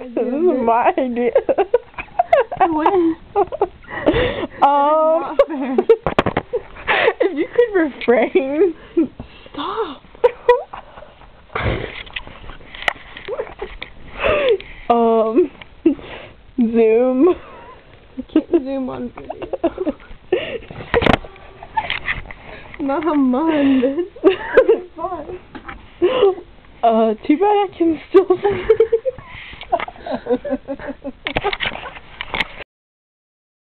idea. This is my idea. When? um, if you could refrain. Stop. um, Zoom. Zoom on video. Not on mine, bitch. It's fine. Uh, too bad I can still see.